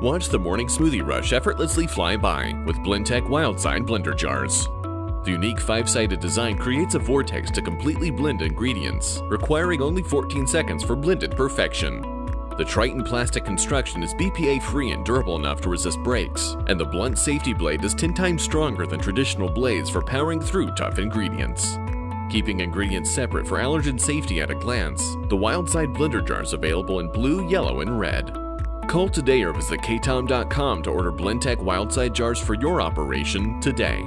Watch the morning smoothie rush effortlessly fly by with Blendtec Wildside blender jars. The unique five-sided design creates a vortex to completely blend ingredients, requiring only 14 seconds for blended perfection. The Tritan plastic construction is BPA-free and durable enough to resist breaks, and the blunt safety blade is 10 times stronger than traditional blades for powering through tough ingredients. Keeping ingredients separate for allergen safety at a glance, the Wildside blender jar is available in blue, yellow, and red. Call today or visit katom.com to order Blendtec Wildside jars for your operation today.